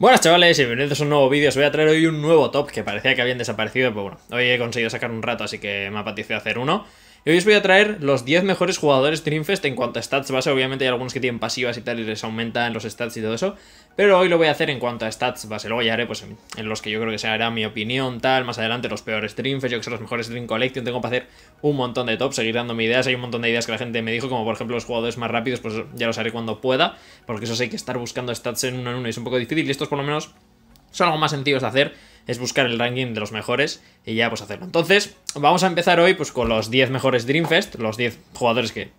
Buenas chavales y bienvenidos a un nuevo vídeo. Os voy a traer hoy un nuevo top que parecía que habían desaparecido, pero bueno, hoy he conseguido sacar un rato, así que me apetecido hacer uno. Y hoy os voy a traer los 10 mejores jugadores Dreamfest en cuanto a stats base. Obviamente hay algunos que tienen pasivas y tal y les aumentan los stats y todo eso. Pero hoy lo voy a hacer en cuanto a stats base. Luego ya haré pues en, los que yo creo que se hará mi opinión, tal. Más adelante los peores Dreamfest, yo que sé, los mejores Dream Collection. Tengo para hacer un montón de tops, seguir dándome ideas. Hay un montón de ideas que la gente me dijo, como por ejemplo los jugadores más rápidos, pues ya los haré cuando pueda. Porque eso hay que estar buscando stats en uno en uno y es un poco difícil. Y estos por lo menos son algo más sencillos de hacer, es buscar el ranking de los mejores y ya pues hacerlo. Entonces, vamos a empezar hoy pues con los 10 mejores Dreamfest, los 10 jugadores que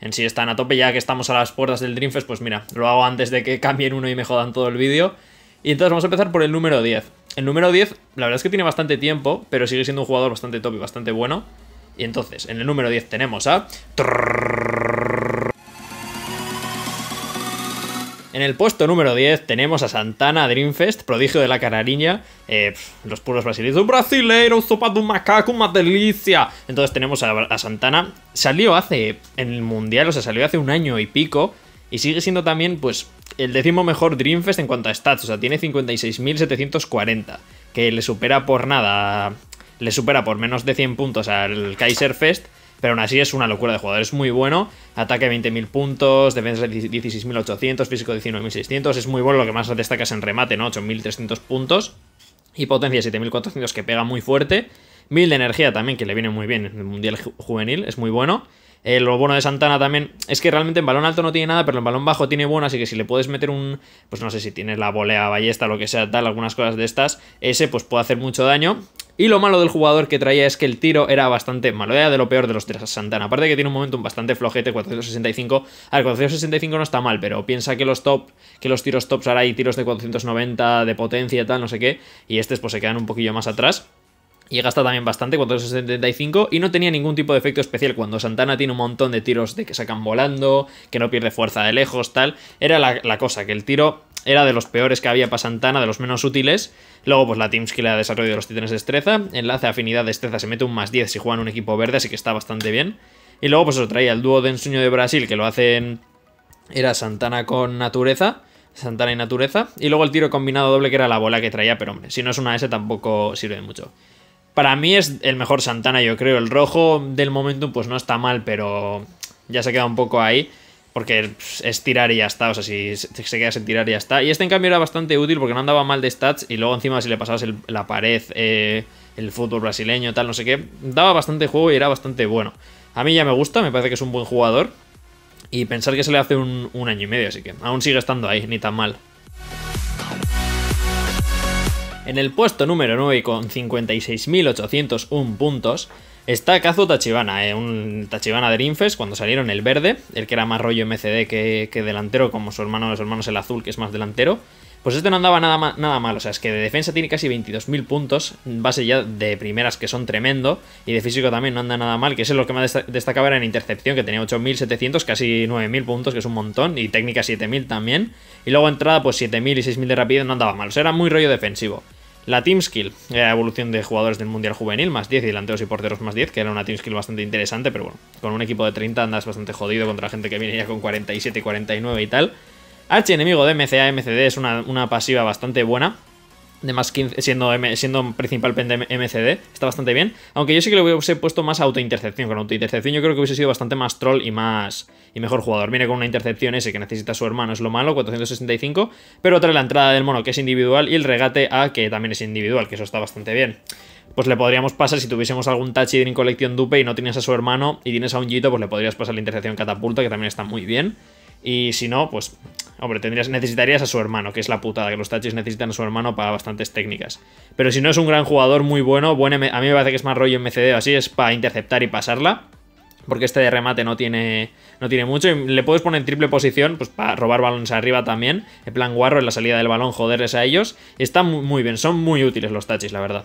en sí están a tope, ya que estamos a las puertas del Dreamfest, pues mira, lo hago antes de que cambien uno y me jodan todo el vídeo. Y entonces vamos a empezar por el número 10. El número 10, la verdad es que tiene bastante tiempo, pero sigue siendo un jugador bastante top y bastante bueno. Y entonces, en el número 10 tenemos a... En el puesto número 10 tenemos a Santana Dreamfest, prodigio de la canariña, eh, los puros brasileños. Brasileiro, sopa de un macaco, una delicia. Entonces tenemos a, Santana. Salió hace, en el mundial, o sea, salió hace un año y pico. Y sigue siendo también, pues, el décimo mejor Dreamfest en cuanto a stats. O sea, tiene 56.740. Que le supera por nada. Le supera por menos de 100 puntos al Kaiser Fest. Pero aún así es una locura de jugador. Es muy bueno. Ataque 20.000 puntos, defensa 16.800, físico 19.600. Es muy bueno. Lo que más destaca es en remate, ¿no? 8.300 puntos. Y potencia 7.400 que pega muy fuerte. 1000 de energía también, que le viene muy bien en el Mundial Juvenil. Es muy bueno. Eh, lo bueno de Santana también es que realmente en balón alto no tiene nada, pero en balón bajo tiene bueno, así que si le puedes meter un, pues no sé si tienes la volea, ballesta, lo que sea, tal, algunas cosas de estas, ese pues puede hacer mucho daño. Y lo malo del jugador que traía es que el tiro era bastante malo, era de lo peor de los tres Santana. Aparte que tiene un momento bastante flojete, 465. A ver, 465 no está mal, pero piensa que los top, que los tiros tops ahora hay tiros de 490 de potencia y tal, no sé qué. Y estos pues se quedan un poquillo más atrás. Y gasta también bastante, 475, y no tenía ningún tipo de efecto especial. Cuando Santana tiene un montón de tiros de que sacan volando, que no pierde fuerza de lejos, tal. Era la, la cosa, que el tiro era de los peores que había para Santana, de los menos útiles. Luego, pues la Team Skill de desarrollo de los titanes de destreza. Enlace afinidad destreza se mete un más 10 si juegan un equipo verde, así que está bastante bien. Y luego, pues os traía el dúo de ensueño de Brasil, que lo hacen. Era Santana con Natureza. Santana y Natureza. Y luego el tiro combinado doble, que era la bola que traía, pero hombre, si no es una S tampoco sirve mucho. Para mí es el mejor Santana, yo creo. El rojo del momento, pues no está mal, pero ya se queda un poco ahí porque es tirar y ya está, o sea, si se queda sin tirar y ya está. Y este en cambio era bastante útil porque no andaba mal de stats y luego encima si le pasabas la pared, eh, el fútbol brasileño, tal, no sé qué, daba bastante juego y era bastante bueno. A mí ya me gusta, me parece que es un buen jugador y pensar que se le hace un, un año y medio, así que aún sigue estando ahí, ni tan mal. En el puesto número 9 con 56.801 puntos Está Kazu Tachibana, eh, un Tachibana de Rinfes, cuando salieron el verde, el que era más rollo MCD que, delantero, como su hermano, los hermanos el azul, que es más delantero. Pues este no andaba nada, nada mal, o sea, es que de defensa tiene casi 22.000 puntos, base ya de primeras que son tremendo, y de físico también no anda nada mal, que es lo que más destacaba era en intercepción, que tenía 8.700, casi 9.000 puntos, que es un montón, y técnica 7.000 también, y luego entrada pues 7.000 y 6.000 de rapidez no andaba mal, o sea, era muy rollo defensivo. La Team Skill, la evolución de jugadores del Mundial Juvenil, más 10 y delanteros y porteros más 10, que era una Team Skill bastante interesante, pero bueno, con un equipo de 30 andas bastante jodido contra gente que viene ya con 47 y 49 y tal. H enemigo de MCA, MCD es una, una pasiva bastante buena, de más 15, siendo, siendo principal de MCD, está bastante bien. Aunque yo sí que le hubiese puesto más autointercepción. Con autointercepción yo creo que hubiese sido bastante más troll y más y mejor jugador. Viene con una intercepción ese que necesita su hermano, es lo malo, 465. Pero trae la entrada del mono que es individual y el regate A que también es individual, que eso está bastante bien. Pues le podríamos pasar, si tuviésemos algún Tachi en Collection Dupe y no tienes a su hermano y tienes a un Jito, pues le podrías pasar la intercepción catapulta, que también está muy bien. Y si no, pues, hombre, tendrías, necesitarías a su hermano, que es la putada, que los Tachis necesitan a su hermano para bastantes técnicas. Pero si no es un gran jugador muy bueno, bueno a mí me parece que es más rollo MCD o así, es para interceptar y pasarla. Porque este de remate no tiene, no tiene mucho. Y le puedes poner en triple posición, pues para robar balones arriba también. En plan guarro en la salida del balón, joderles a ellos. Y está muy bien, son muy útiles los Tachis, la verdad.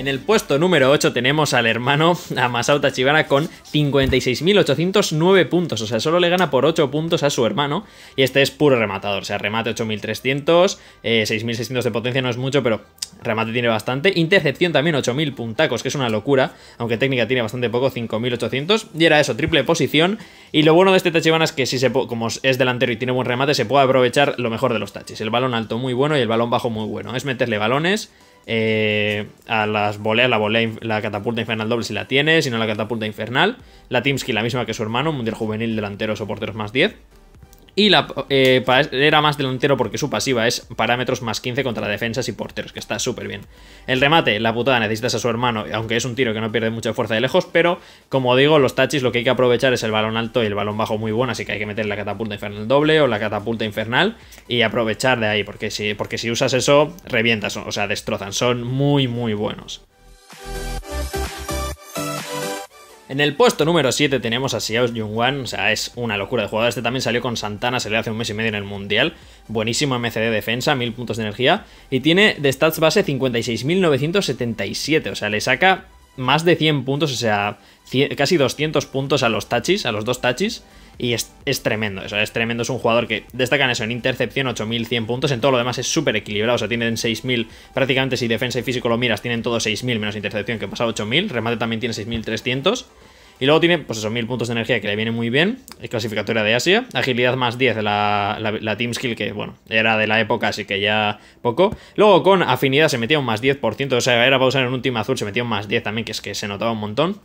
En el puesto número 8 tenemos al hermano a Tachibana con 56.809 puntos. O sea, solo le gana por 8 puntos a su hermano. Y este es puro rematador. O sea, remate 8.300, 6.600 eh, de potencia no es mucho, pero remate tiene bastante. Intercepción también 8.000 puntacos, que es una locura. Aunque técnica tiene bastante poco, 5.800. Y era eso, triple posición. Y lo bueno de este Tachibana es que si se como es delantero y tiene buen remate, se puede aprovechar lo mejor de los tachis. El balón alto muy bueno y el balón bajo muy bueno. Es meterle balones eh, a las voleas, la volea, la catapulta infernal doble si la tiene, si no la catapulta infernal. La Teamski la misma que su hermano, mundial juvenil delantero o porteros más 10. Y la, eh, era más delantero porque su pasiva es parámetros más 15 contra defensas y porteros, que está súper bien. El remate, la putada, necesitas a su hermano, aunque es un tiro que no pierde mucha fuerza de lejos, pero como digo, los tachis lo que hay que aprovechar es el balón alto y el balón bajo muy bueno, así que hay que meter la catapulta infernal doble o la catapulta infernal y aprovechar de ahí, porque si, porque si usas eso, revientas, o sea, destrozan, son muy, muy buenos. En el puesto número 7 tenemos a Xiao Jungwan, o sea, es una locura de jugador. Este también salió con Santana, se le hace un mes y medio en el Mundial. Buenísimo MCD defensa, 1000 puntos de energía. Y tiene de stats base 56.977, o sea, le saca más de 100 puntos, o sea, casi 200 puntos a los tachis, a los dos tachis. Y es, tremendo, eso es tremendo. Es un jugador que destaca en eso, en intercepción 8100 puntos. En todo lo demás es súper equilibrado. O sea, tienen 6000, prácticamente si defensa y físico lo miras, tienen todos 6000 menos intercepción que pasa 8000. Remate también tiene 6300. Y luego tiene, pues eso, 1000 puntos de energía que le viene muy bien. Clasificatoria de Asia. Agilidad más 10 de la, la, Team Skill, que bueno, era de la época, así que ya poco. Luego con afinidad se metía un más 10%. O sea, era para usar en un team azul, se metía un más 10 también, que es que se notaba un montón.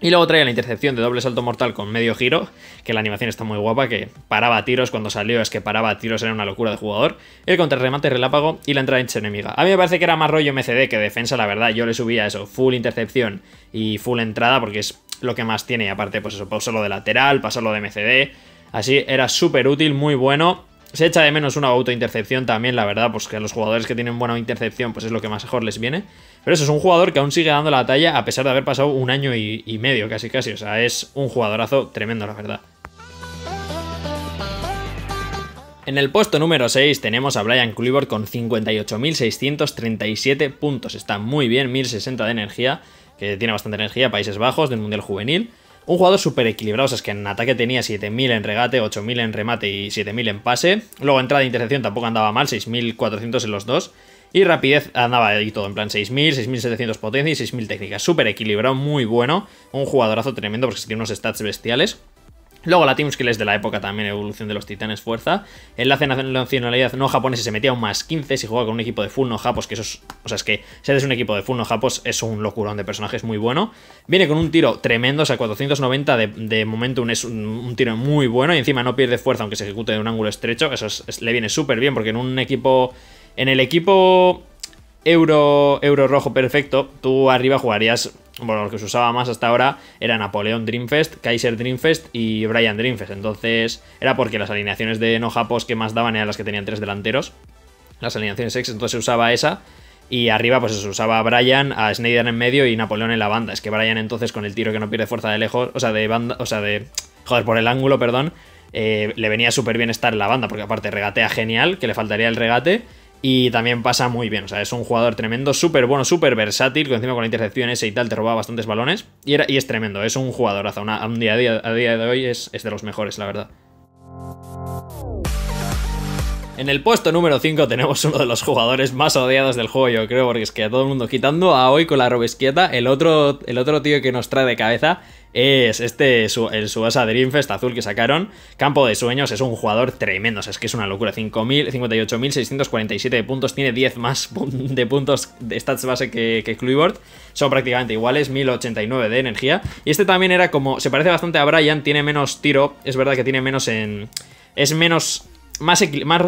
Y luego traía la intercepción de doble salto mortal con medio giro, que la animación está muy guapa, que paraba tiros cuando salió, es que paraba tiros, era una locura de jugador. El contrarremate relápago y la entrada en enemiga. A mí me parece que era más rollo MCD que defensa, la verdad. Yo le subía eso, full intercepción y full entrada, porque es lo que más tiene. Y aparte, pues eso, pasarlo de lateral, pasarlo de MCD. Así era súper útil, muy bueno. Se echa de menos una auto-intercepción también, la verdad, pues que a los jugadores que tienen buena intercepción, pues es lo que más mejor les viene. Pero eso es un jugador que aún sigue dando la talla a pesar de haber pasado un año y, medio, casi casi. O sea, es un jugadorazo tremendo, la verdad. En el puesto número 6 tenemos a Brian Clifford con 58.637 puntos. Está muy bien, 1060 de energía, que tiene bastante energía, Países Bajos, del Mundial Juvenil. Un jugador súper equilibrado, o sea, es que en ataque tenía 7000 en regate, 8000 en remate y 7000 en pase. Luego entrada de intercepción tampoco andaba mal, 6400 en los dos. Y rapidez andaba ahí todo, en plan 6000, 6700 potencia y 6000 técnicas. Súper equilibrado, muy bueno. Un jugadorazo tremendo porque tiene unos stats bestiales. Luego la Team Skill es de la época también, evolución de los titanes, fuerza. Enlace nacionalidad no japonesa se metía un más 15 si juega con un equipo de full no japos, que eso es... O sea, es que si eres un equipo de full no japos es un locurón de personajes muy bueno. Viene con un tiro tremendo, o sea, 490 de, de momentum es un, tiro muy bueno y encima no pierde fuerza aunque se ejecute de un ángulo estrecho. Eso le viene súper bien porque en un equipo... En el equipo euro, euro rojo perfecto, tú arriba jugarías bueno, lo que se usaba más hasta ahora era Napoleón Dreamfest, Kaiser Dreamfest y Brian Dreamfest. Entonces, era porque las alineaciones de no japos que más daban eran las que tenían tres delanteros. Las alineaciones X, entonces se usaba esa. Y arriba, pues se usaba a Brian, a Snyder en medio y Napoleón en la banda. Es que Brian entonces, con el tiro que no pierde fuerza de lejos, o sea, de banda, o sea, de. Joder, por el ángulo, perdón. Eh, le venía súper bien estar en la banda, porque aparte regatea genial, que le faltaría el regate. Y también pasa muy bien, o sea, es un jugador tremendo, súper bueno, súper versátil, que encima con la intercepción ese y tal te robaba bastantes balones. Y, era, y es tremendo, es un jugadorazo, a un día, a día, a día de hoy es, es de los mejores, la verdad. En el puesto número 5 tenemos uno de los jugadores más odiados del juego, yo creo, porque es que a todo el mundo, quitando a hoy con la robesquieta, el otro, el otro tío que nos trae de cabeza es este, el Suasa Dreamfest azul que sacaron. Campo de sueños, es un jugador tremendo, o sea, es que es una locura. 58.647 de puntos, tiene 10 más de puntos de stats base que, que Son prácticamente iguales, 1089 de energía. Y este también era como, se parece bastante a Brian, tiene menos tiro, es verdad que tiene menos en... Es menos más,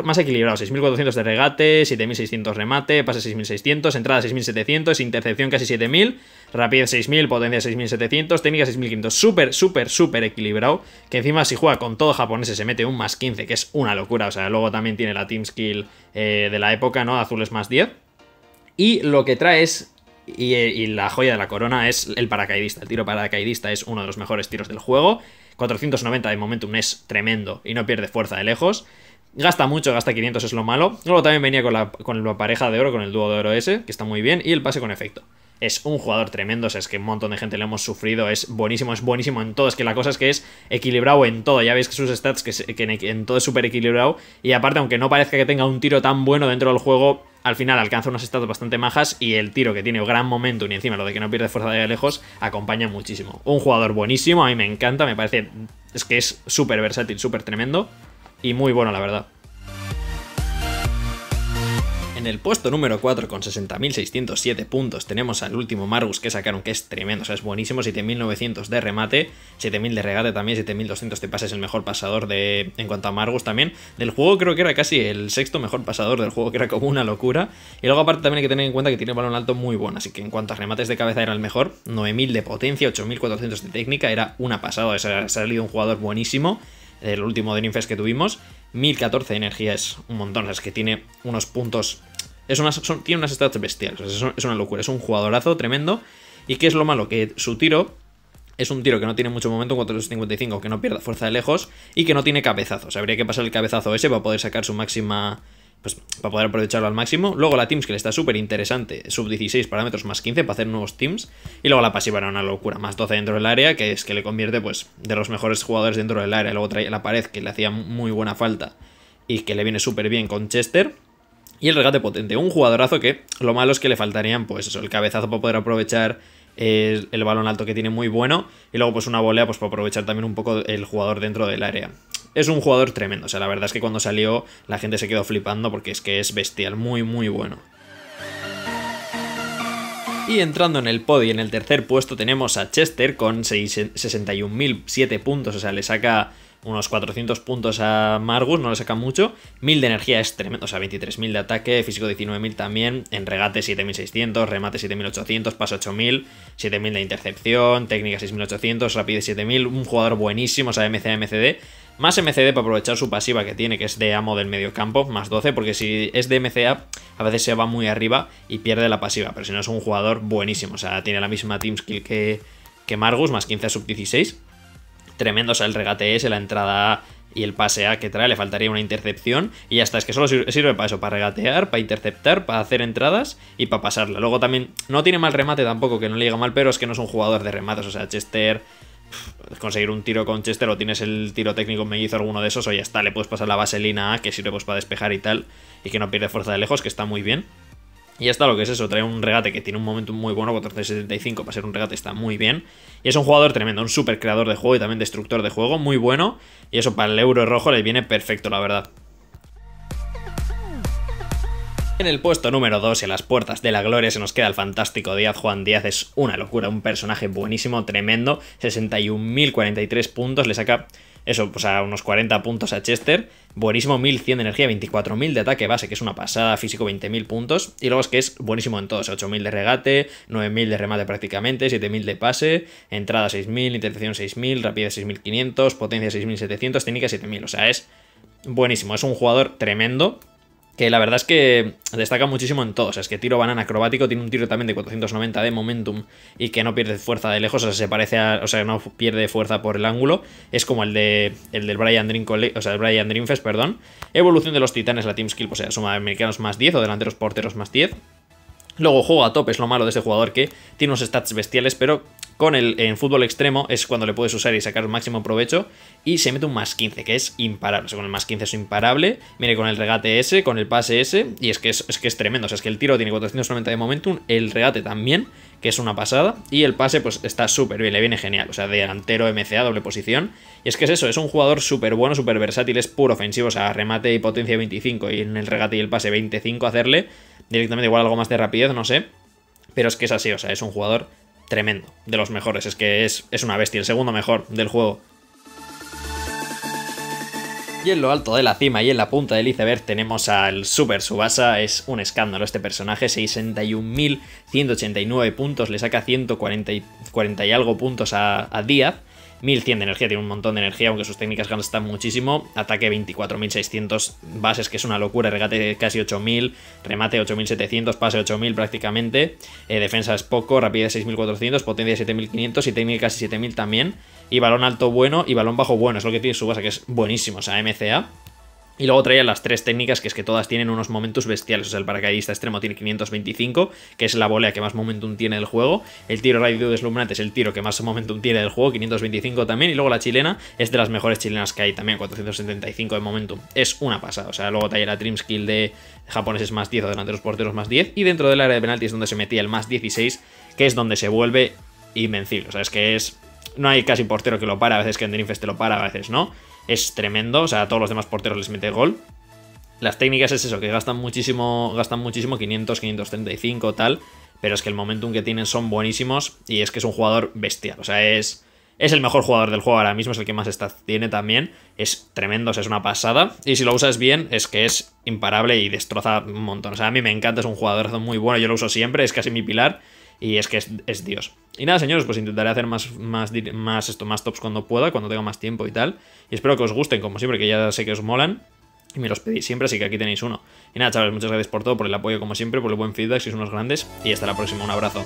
más, equilibrado, 6.400 de regate, 7.600 remate, pase 6.600, entrada 6.700, intercepción casi 7.000, rapidez 6.000, potencia 6.700, técnica 6.500, súper, súper, súper equilibrado, que encima si juega con todo japonés se mete un más 15, que es una locura, o sea, luego también tiene la team skill eh, de la época, ¿no? Azul es más 10, y lo que trae es y, y, la joya de la corona es el paracaidista. El tiro paracaidista es uno de los mejores tiros del juego. 490 de momentum es tremendo y no pierde fuerza de lejos. Gasta mucho, gasta 500, es lo malo. Luego también venía con la, con la pareja de oro, con el dúo de oro ese, que está muy bien, y el pase con efecto. es un jugador tremendo, o sea, es que un montón de gente le hemos sufrido, es buenísimo, es buenísimo en todo, es que la cosa es que es equilibrado en todo, ya veis que sus stats, que, en, todo es súper equilibrado, y aparte, aunque no parezca que tenga un tiro tan bueno dentro del juego, al final alcanza unas stats bastante majas y el tiro que tiene gran momento y encima lo de que no pierde fuerza de lejos acompaña muchísimo. Un jugador buenísimo, a mí me encanta, me parece, es que es súper versátil, súper tremendo y muy bueno la verdad. En el puesto número 4 con 60.607 puntos tenemos al último Margus que sacaron, que es tremendo, o sea, es buenísimo, 7.900 de remate, 7.000 de regate también, 7.200 de pases, el mejor pasador de en cuanto a Margus también. Del juego creo que era casi el sexto mejor pasador del juego, que era como una locura. Y luego aparte también hay que tener en cuenta que tiene balón alto muy bueno, así que en cuanto a remates de cabeza era el mejor, 9.000 de potencia, 8.400 de técnica, era una pasada, o ha salido un jugador buenísimo el último de Ninfes que tuvimos. 1014 de energía es un montón, o sea, es que tiene unos puntos es tiene unas stats bestiales, es una locura, es un jugadorazo tremendo. ¿Y qué es lo malo? Que su tiro es un tiro que no tiene mucho momento en 455, que no pierda fuerza de lejos y que no tiene cabezazo. O sea, habría que pasar el cabezazo ese para poder sacar su máxima. Pues para poder aprovecharlo al máximo. Luego la Teams que le está súper interesante, sub 16 parámetros más 15 para hacer nuevos teams. Y luego la pasiva era una locura, más 12 dentro del área, que es que le convierte pues de los mejores jugadores dentro del área. Luego trae la pared que le hacía muy buena falta y que le viene súper bien con Chester. Y el regate potente, un jugadorazo que lo malo es que le faltarían, pues eso, el cabezazo para poder aprovechar el, balón alto que tiene muy bueno. Y luego, pues una volea, pues para aprovechar también un poco el jugador dentro del área. Es un jugador tremendo, o sea, la verdad es que cuando salió la gente se quedó flipando porque es que es bestial, muy, muy bueno. Y entrando en el podio, en el tercer puesto tenemos a Chester con 61.007 puntos, o sea, le saca unos 400 puntos a Margus, no le saca mucho. 1000 de energía es tremendo, o sea, 23.000 de ataque, físico 19.000 también, en regate 7.600, remate 7.800, paso 8.000, 7.000 de intercepción, técnica 6.800, rapidez 7.000, un jugador buenísimo, o sea, MCA, MCD. Más MCD para aprovechar su pasiva que tiene, que es de amo del medio campo, más 12, porque si es de MCA, a veces se va muy arriba y pierde la pasiva, pero si no es un jugador buenísimo, o sea, tiene la misma team skill que, que Margus, más 15 a sub 16 tremendo. O sea, el regate es la entrada y el pase A que trae, le faltaría una intercepción y ya está, es que solo sirve para eso, para regatear, para interceptar, para hacer entradas y para pasarla. Luego también no tiene mal remate tampoco, que no le llega mal, pero es que no es un jugador de remates, o sea, Chester, conseguir un tiro con Chester o tienes el tiro técnico mellizo alguno de esos o ya está, le puedes pasar la vaselina A que sirve pues para despejar y tal y que no pierde fuerza de lejos, que está muy bien. Y ya está lo que es eso, trae un regate que tiene un momento muy bueno, 475 para ser un regate está muy bien. Y es un jugador tremendo, un super creador de juego y también destructor de juego, muy bueno. Y eso para el euro rojo le viene perfecto, la verdad. En el puesto número 2 y a las puertas de la gloria se nos queda el fantástico Díaz. Juan Díaz es una locura, un personaje buenísimo, tremendo. 61.043 puntos, le saca eso, pues a unos 40 puntos a Chester. Buenísimo, 1100 de energía, 24.000 de ataque base, que es una pasada, físico 20.000 puntos. Y luego es que es buenísimo en todos, 8.000 de regate, 9.000 de remate prácticamente, 7.000 de pase, entrada 6.000, intercepción 6.000, rapidez 6.500, potencia 6.700, técnica 7.000. O sea, es buenísimo, es un jugador tremendo que la verdad es que destaca muchísimo en todos. Es que tiro banana acrobático tiene un tiro también de 490 de momentum y que no pierde fuerza de lejos, o sea, se parece a, o sea, no pierde fuerza por el ángulo. Es como el de el del Brian Dream, o sea, el Brian Dreamfest, perdón. Evolución de los titanes, la team skill, o sea, suma americanos más 10 o delanteros porteros más 10. Luego juego a tope, es lo malo de este jugador que tiene unos stats bestiales, pero con el en fútbol extremo es cuando le puedes usar y sacar el máximo provecho. Y se mete un más 15, que es imparable. O sea, con el más 15 es imparable. Mire, con el regate S, con el pase S. Y es que es, que es tremendo. O sea, es que el tiro tiene 490 de momentum. El regate también, que es una pasada. Y el pase, pues está súper bien, le viene genial. O sea, delantero MCA, doble posición. Y es que es eso, es un jugador súper bueno, súper versátil. Es puro ofensivo. O sea, remate y potencia 25. Y en el regate y el pase 25 hacerle. Directamente igual algo más de rapidez, no sé. Pero es que es así, o sea, es un jugador tremendo, de los mejores, es que es, es una bestia, el segundo mejor del juego. Y en lo alto de la cima y en la punta del iceberg tenemos al Super Subasa, es un escándalo este personaje, 61.189 puntos, le saca 140 y, y algo puntos a, a Díaz. 1100 de energía, tiene un montón de energía, aunque sus técnicas gastan muchísimo. Ataque 24.600 bases, que es una locura. Regate casi 8.000, remate 8.700, pase 8.000 prácticamente. Eh, defensa es poco, rapidez 6.400, potencia 7.500 y técnica casi 7.000 también. Y balón alto bueno y balón bajo bueno, es lo que tiene su base, que es buenísimo, o sea, MCA. Y luego traía las tres técnicas, que es que todas tienen unos momentos bestiales. O sea, el paracaidista extremo tiene 525, que es la volea que más momentum tiene del juego. El tiro radio deslumbrante es el tiro que más momentum tiene del juego, 525 también. Y luego la chilena es de las mejores chilenas que hay también, 475 de momentum. Es una pasada. O sea, luego traía la Dream Skill de japoneses más 10 o delante de los porteros más 10. Y dentro del área de penalti es donde se metía el más 16, que es donde se vuelve invencible. O sea, es que es. No hay casi portero que lo para, a veces que en Dreamfest te lo para, a veces no es tremendo. O sea, a todos los demás porteros les mete gol. Las técnicas es eso, que gastan muchísimo, gastan muchísimo, 500, 535, tal. Pero es que el momentum que tienen son buenísimos y es que es un jugador bestial. O sea, es, es el mejor jugador del juego ahora mismo, es el que más stats tiene también. Es tremendo, o sea, es una pasada. Y si lo usas bien, es que es imparable y destroza un montón. O sea, a mí me encanta, es un jugador muy bueno, yo lo uso siempre, es casi mi pilar. Y es que es, Dios. Y nada, señores, pues intentaré hacer más, más, más, esto, más tops cuando pueda, cuando tenga más tiempo y tal. Y espero que os gusten, como siempre, que ya sé que os molan. Y me los pedís siempre, así que aquí tenéis uno. Y nada, chavales, muchas gracias por todo, por el apoyo como siempre, por el buen feedback, sois unos grandes. Y hasta la próxima, un abrazo.